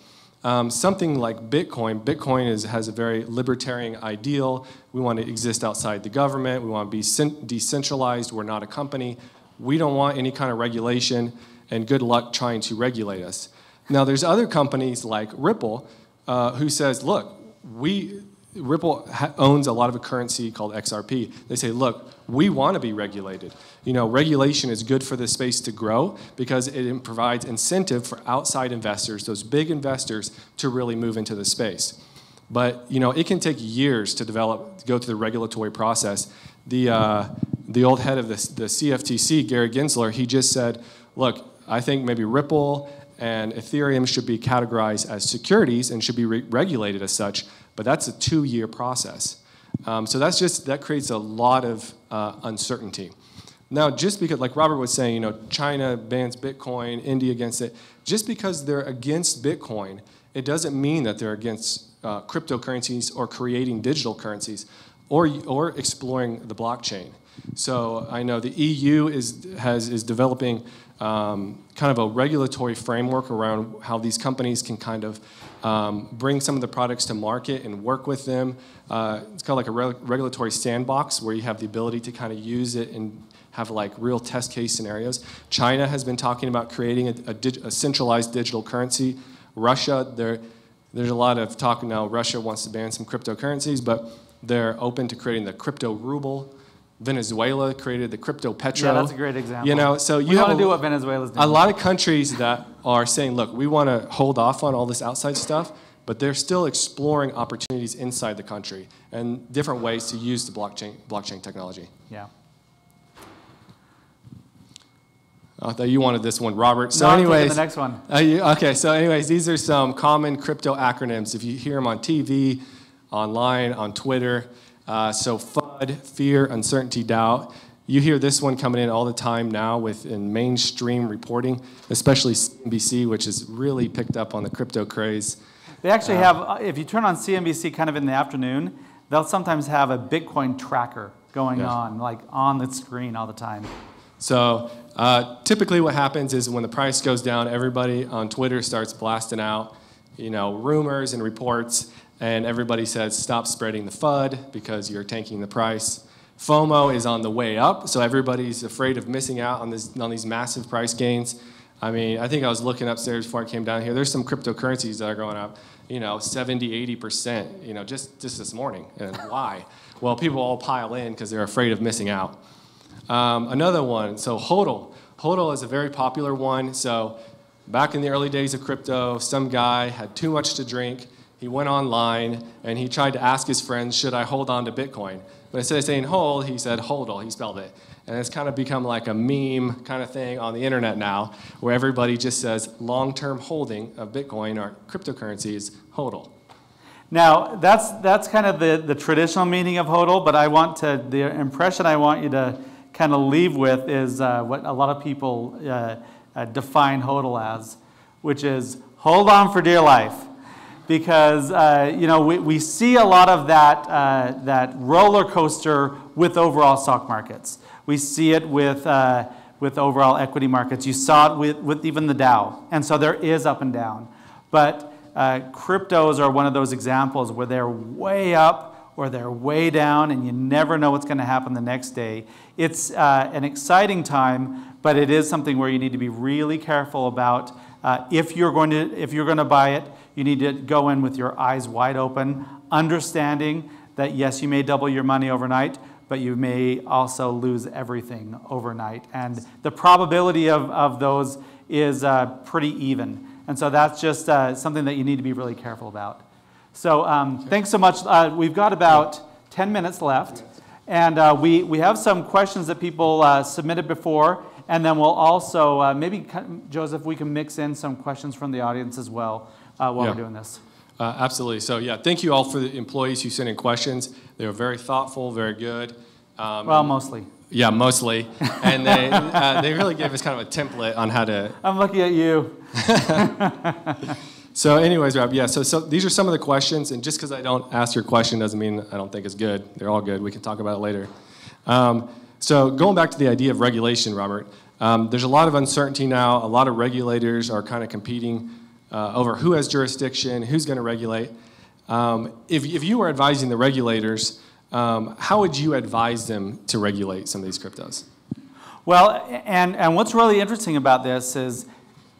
Um, something like Bitcoin, Bitcoin is, has a very libertarian ideal. We want to exist outside the government. We want to be decentralized. We're not a company. We don't want any kind of regulation, and good luck trying to regulate us. Now, there's other companies like Ripple uh, who says, look, we, Ripple owns a lot of a currency called XRP. They say, look, we want to be regulated. You know, regulation is good for the space to grow because it provides incentive for outside investors, those big investors, to really move into the space. But you know, it can take years to develop, go through the regulatory process. The uh, the old head of the, the CFTC, Gary Gensler, he just said, "Look, I think maybe Ripple and Ethereum should be categorized as securities and should be re- regulated as such, but that's a two year process. Um, so that's just, that creates a lot of uh, uncertainty. Now, just because, like Robert was saying, you know, China bans Bitcoin, India against it, just because they're against Bitcoin, it doesn't mean that they're against uh, cryptocurrencies or creating digital currencies or, or exploring the blockchain. So I know the EU is, has, is developing um, kind of a regulatory framework around how these companies can kind of um, bring some of the products to market and work with them. Uh, it's kind of like a re regulatory sandbox where you have the ability to kind of use it and have like real test case scenarios. China has been talking about creating a, a, a centralized digital currency. Russia, there, there's a lot of talk now. Russia wants to ban some cryptocurrencies, but they're open to creating the crypto ruble. Venezuela created the crypto petro. Yeah, that's a great example. You know, so you we have want to do what Venezuela's doing. a lot of countries that are saying, look, we want to hold off on all this outside stuff, but they're still exploring opportunities inside the country and different ways to use the blockchain blockchain technology. Yeah. I thought you wanted this one, Robert. So, No, anyways, the next one. Uh, you- okay, so anyways, these are some common crypto acronyms. If you hear them on TV, online, on Twitter, uh, so FUD, fear, uncertainty, doubt. You hear this one coming in all the time now within mainstream reporting, especially CNBC, which has really picked up on the crypto craze. They actually have, uh, if you turn on CNBC kind of in the afternoon, they'll sometimes have a Bitcoin tracker going Yeah. on, like on the screen all the time. So uh, typically, what happens is when the price goes down, everybody on Twitter starts blasting out, you know, rumors and reports, and everybody says stop spreading the FUD because you're tanking the price. FOMO is on the way up, so everybody's afraid of missing out on this on these massive price gains. I mean, I think I was looking upstairs before I came down here. There's some cryptocurrencies that are going up, you know, 70, 80 percent, you know, just just this morning. And (laughs) why? Well, people all pile in because they're afraid of missing out. Um, another one, so HODL. HODL is a very popular one. So back in the early days of crypto, some guy had too much to drink. He went online and he tried to ask his friends, should I hold on to Bitcoin? But instead of saying hold, he said HODL. He spelled it. And it's kind of become like a meme kind of thing on the internet now, where everybody just says long-term holding of Bitcoin or cryptocurrencies, HODL. Now, that's, that's kind of the, the traditional meaning of HODL, but I want to, the impression I want you to kind of leave with is uh, what a lot of people uh, uh, define HODL as, which is hold on for dear life. Because, uh, you know, we, we see a lot of that, uh, that roller coaster with overall stock markets. We see it with, uh, with overall equity markets. You saw it with, with even the Dow. And so there is up and down. But uh, cryptos are one of those examples where they're way up or they're way down, and you never know what's going to happen the next day. It's uh, an exciting time, but it is something where you need to be really careful about. Uh, if you're going to if you're going to buy it, you need to go in with your eyes wide open, understanding that yes, you may double your money overnight, but you may also lose everything overnight, and the probability of, of those is uh, pretty even. And so that's just uh, something that you need to be really careful about. So um, thanks so much. Uh, we've got about 10 minutes left. And uh, we, we have some questions that people uh, submitted before. And then we'll also, uh, maybe, Joseph, we can mix in some questions from the audience as well uh, while Yeah. we're doing this. Uh, absolutely. So yeah, thank you all for the employees who sent in questions. They were very thoughtful, very good. Um, Well, mostly. yeah, mostly, and they uh, they really gave us kind of a template on how to. (laughs) I'm looking at you. (laughs) So, anyways, Rob, yeah. So, so these are some of the questions, and just because I don't ask your question doesn't mean I don't think it's good. They're all good. We can talk about it later. Um, so, going back to the idea of regulation, Robert, um, there's a lot of uncertainty now. A lot of regulators are kind of competing uh, over who has jurisdiction, who's going to regulate. Um, if, if you were advising the regulators, um, how would you advise them to regulate some of these cryptos? Well, and, and what's really interesting about this is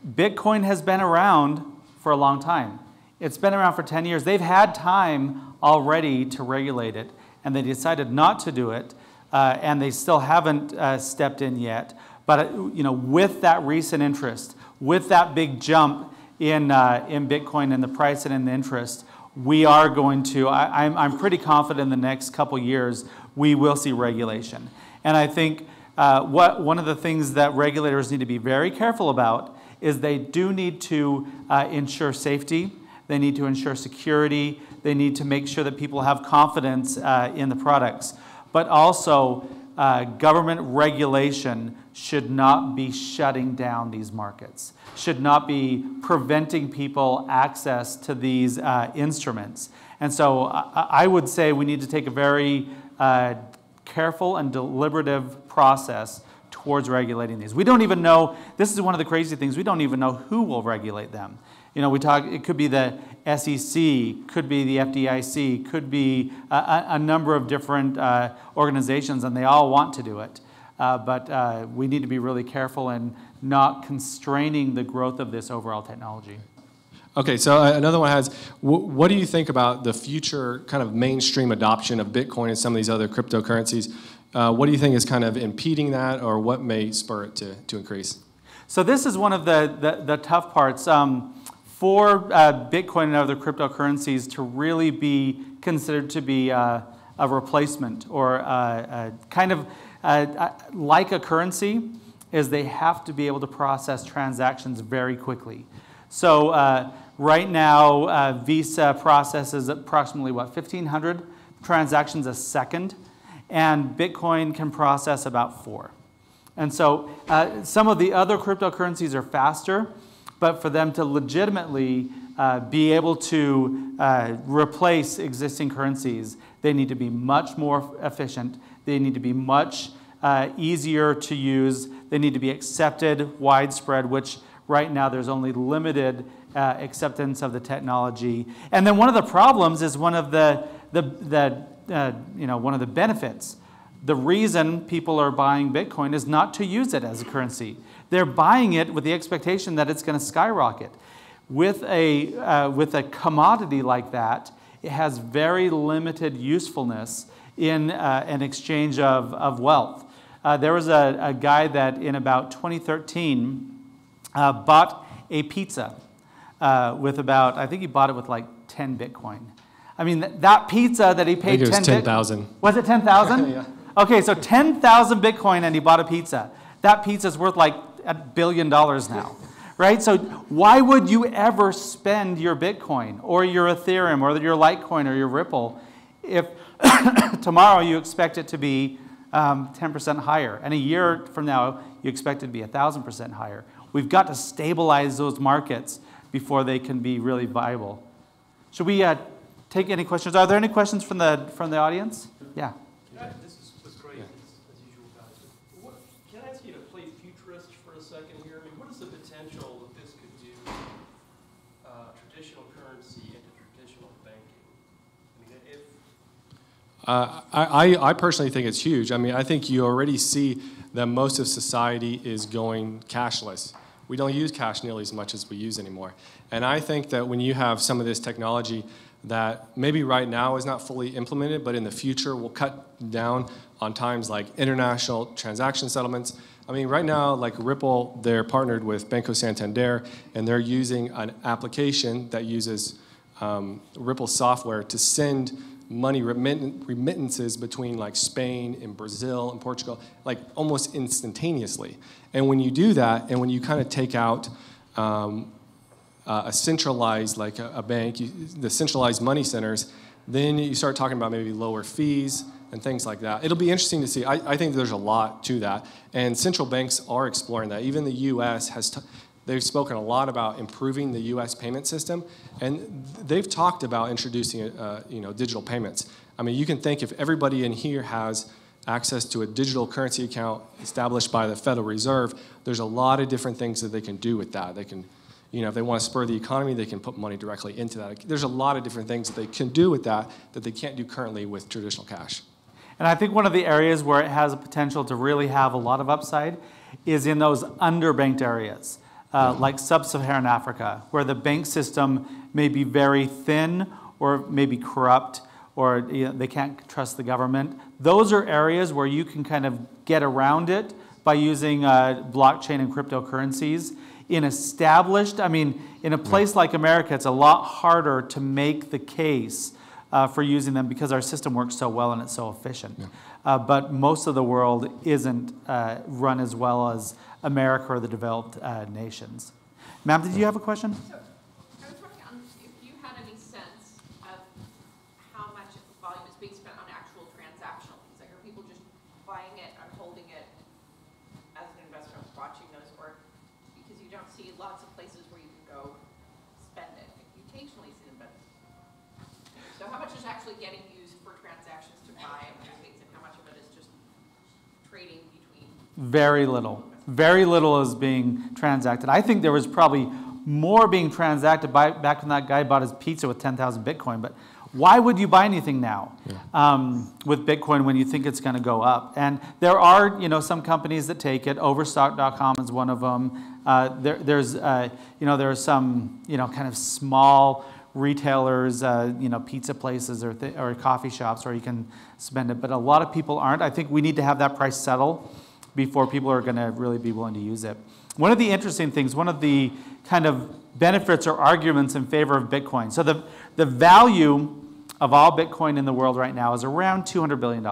Bitcoin has been around for a long time. It's been around for 10 years. They've had time already to regulate it, and they decided not to do it, uh, and they still haven't uh, stepped in yet. But uh, you know, with that recent interest, with that big jump in, uh, in Bitcoin and the price and in the interest, we are going to, I, I'm, I'm pretty confident in the next couple years, we will see regulation. And I think uh, what, one of the things that regulators need to be very careful about is they do need to uh, ensure safety, they need to ensure security, they need to make sure that people have confidence in the products. But also, uh, government regulation should not be shutting down these markets, should not be preventing people access to these uh, instruments. And so I, I, would say we need to take a very uh, careful and deliberative process towards regulating these. We don't even know, this is one of the crazy things, we don't even know who will regulate them. You know, we talk, it could be the SEC, could be the FDIC, could be a, a number of different uh, organizations, and they all want to do it. Uh, but uh, we need to be really careful in not constraining the growth of this overall technology. Okay, so uh, another one has what do you think about the future kind of mainstream adoption of Bitcoin and some of these other cryptocurrencies? Uh, what do you think is kind of impeding that, or what may spur it to, to increase? So, this is one of the, the, the tough parts. Um, for uh, Bitcoin and other cryptocurrencies to really be considered to be uh, a replacement or uh, kind of uh, like a currency, is they have to be able to process transactions very quickly. So, uh, right now, uh, Visa processes approximately what, 1,500 transactions a second, and Bitcoin can process about four. And so, uh, some of the other cryptocurrencies are faster, but for them to legitimately uh, be able to uh, replace existing currencies, they need to be much more efficient. They need to be much uh, easier to use. They need to be accepted widespread, which right now there's only limited uh, acceptance of the technology. And then one of the problems is one of the, the, the uh, you know, one of the benefits. The reason people are buying Bitcoin is not to use it as a currency. They're buying it with the expectation that it's going to skyrocket. With a, uh, with a commodity like that, it has very limited usefulness in uh, an exchange of, of wealth. Uh, there was a, a, guy that in about 2013 uh, bought a pizza uh, with about, I think he bought it with like 10 Bitcoin. I mean, th- that pizza that he paid I think it was 10,000. was it 10,000? (laughs) yeah. Okay, so 10,000 Bitcoin and he bought a pizza. That pizza is worth like a billion dollars now. Right? So, why would you ever spend your Bitcoin or your Ethereum or your Litecoin or your Ripple if (coughs) tomorrow you expect it to be um, 10% higher. And a year from now, you expect it to be 1,000% higher. We've got to stabilize those markets before they can be really viable. Should we uh, take any questions? Are there any questions from the, from the audience? Yeah. this is, was great, as, as usual, guys. What, can I ask you to play futurist for a second here? I mean, what is the potential that this could do uh, traditional currency into traditional banking? I mean, if uh, I, I personally think it's huge. I mean, I think you already see that most of society is going cashless. We don't use cash nearly as much as we use anymore. And I think that when you have some of this technology that maybe right now is not fully implemented, but in the future will cut down on times like international transaction settlements. I mean, right now, like Ripple, they're partnered with Banco Santander, and they're using an application that uses um, Ripple software to send money remittances between like Spain and Brazil and Portugal, like almost instantaneously. And when you do that, and when you kind of take out um, uh, a centralized, like a, a bank, you, the centralized money centers, then you start talking about maybe lower fees and things like that. It'll be interesting to see. I, I think there's a lot to that. And central banks are exploring that. Even the US has, They've spoken a lot about improving the U.S. payment system, and they've talked about introducing, uh, you know, digital payments. I mean, you can think if everybody in here has access to a digital currency account established by the Federal Reserve, there's a lot of different things that they can do with that. They can, you know, if they want to spur the economy, they can put money directly into that. There's a lot of different things that they can do with that that they can't do currently with traditional cash. And I think one of the areas where it has a potential to really have a lot of upside is in those underbanked areas uh, like sub Saharan Africa, where the bank system may be very thin or maybe corrupt or you know, they can't trust the government. Those are areas where you can kind of get around it by using uh, blockchain and cryptocurrencies. In established, I mean, in a place like America, it's a lot harder to make the case uh, for using them because our system works so well and it's so efficient. Yeah. Uh, but most of the world isn't uh, run as well as America or the developed uh, nations. Ma'am, did you have a question? So, I was wondering um, if you had any sense of how much volume is being spent on actual transactional fees? Like, are people just buying it and holding it as an investment, watching those, or, because you don't see lots of places where you can go spend it? Like, You occasionally see them, but, so how much is actually getting used for transactions to buy and things, and how much of it is just trading between? Very little. Very little is being transacted. I think there was probably more being transacted by, back when that guy bought his pizza with 10,000 Bitcoin. But why would you buy anything now um, with Bitcoin when you think it's going to go up? And there are, you know, some companies that take it. Overstock.com is one of them. Uh, there, there's, uh, you know, there are some, you know, kind of small retailers, uh, you know, pizza places or, th- or coffee shops where you can spend it. But a lot of people aren't. I think we need to have that price settle before people are going to really be willing to use it. One of the interesting things, one of the kind of benefits or arguments in favor of Bitcoin. So the, the value of all Bitcoin in the world right now is around $200 billion.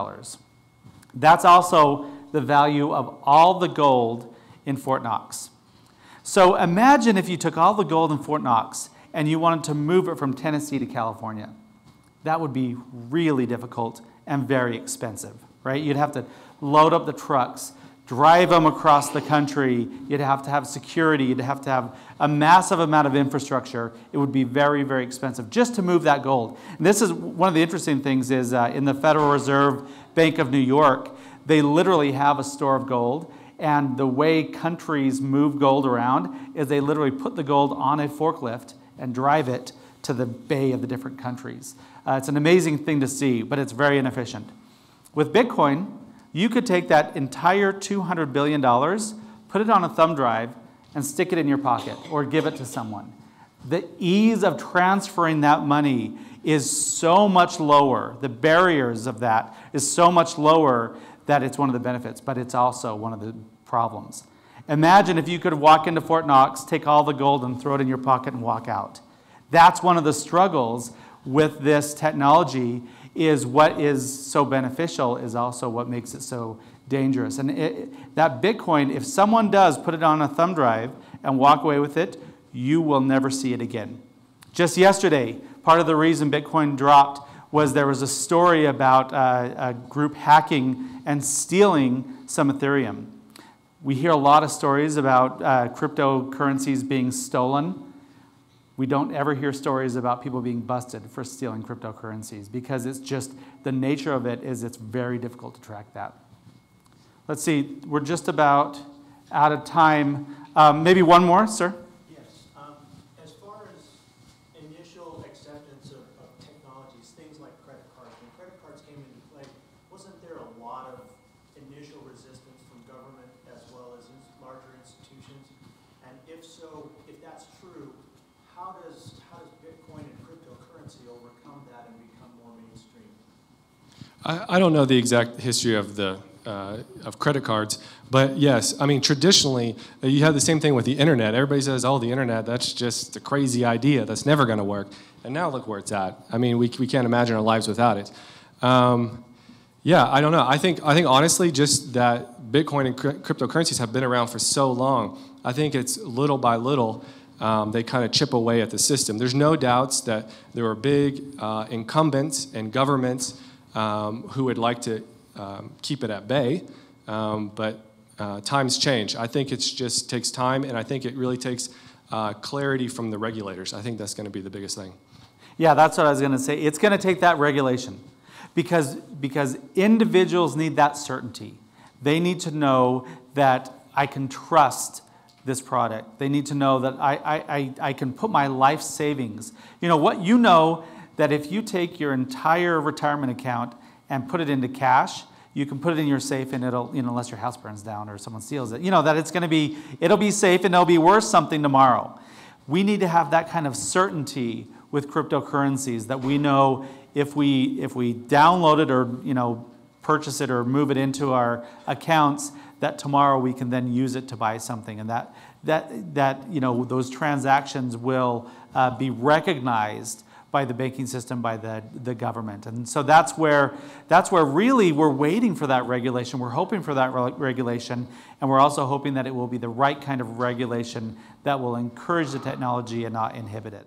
That's also the value of all the gold in Fort Knox. So imagine if you took all the gold in Fort Knox and you wanted to move it from Tennessee to California. That would be really difficult and very expensive, right? You'd have to load up the trucks, drive them across the country. You'd have to have security. You'd have to have a massive amount of infrastructure. It would be very, very expensive just to move that gold. And this is one of the interesting things is uh, in the Federal Reserve Bank of New York, they literally have a store of gold. And the way countries move gold around is they literally put the gold on a forklift and drive it to the bay of the different countries. Uh, it's an amazing thing to see, but it's very inefficient. With Bitcoin, you could take that entire $200 billion, put it on a thumb drive, and stick it in your pocket or give it to someone. The ease of transferring that money is so much lower. The barriers of that is so much lower that it's one of the benefits, but it's also one of the problems. Imagine if you could walk into Fort Knox, take all the gold, and throw it in your pocket and walk out. That's one of the struggles with this technology is what is so beneficial is also what makes it so dangerous. And it, that Bitcoin, if someone does put it on a thumb drive and walk away with it, you will never see it again. Just yesterday, part of the reason Bitcoin dropped was there was a story about uh, a group hacking and stealing some Ethereum. We hear a lot of stories about uh, cryptocurrencies being stolen. We don't ever hear stories about people being busted for stealing cryptocurrencies because it's just the nature of it is it's very difficult to track that. Let's see, we're just about out of time. Um, maybe one more, sir? Yes. Um, as far as initial acceptance of, of technologies, things like credit cards, when credit cards came into play, wasn't there a lot of initial resistance from government as well as ins- larger institutions? And if so, if that's true, how does, how does Bitcoin and cryptocurrency overcome that and become more mainstream? I, I don't know the exact history of the uh, of credit cards, but yes, I mean traditionally uh, you have the same thing with the internet. Everybody says, "Oh, the internet, that's just a crazy idea. That's never going to work." And now look where it's at. I mean, we we can't imagine our lives without it. Um, yeah, I don't know. I think I think honestly, just that Bitcoin and cryp- cryptocurrencies have been around for so long. I think it's little by little. Um, they kind of chip away at the system. There's no doubts that there are big uh, incumbents and governments um, who would like to um, keep it at bay, um, but uh, times change. I think it just takes time, and I think it really takes uh, clarity from the regulators. I think that's going to be the biggest thing. Yeah, that's what I was going to say. It's going to take that regulation because, because individuals need that certainty. They need to know that I can trust this product. They need to know that I, I, I, I can put my life savings. You know what? You know that if you take your entire retirement account and put it into cash, you can put it in your safe and it'll, you know, unless your house burns down or someone steals it, you know, that it's going to be, it'll be safe and it'll be worth something tomorrow. We need to have that kind of certainty with cryptocurrencies that we know if we, if we download it or, you know, purchase it or move it into our accounts, that tomorrow we can then use it to buy something. And that, that, that you know, those transactions will uh, be recognized by the banking system, by the, the government. And so that's where, that's where really we're waiting for that regulation. We're hoping for that re- regulation, and we're also hoping that it will be the right kind of regulation that will encourage the technology and not inhibit it.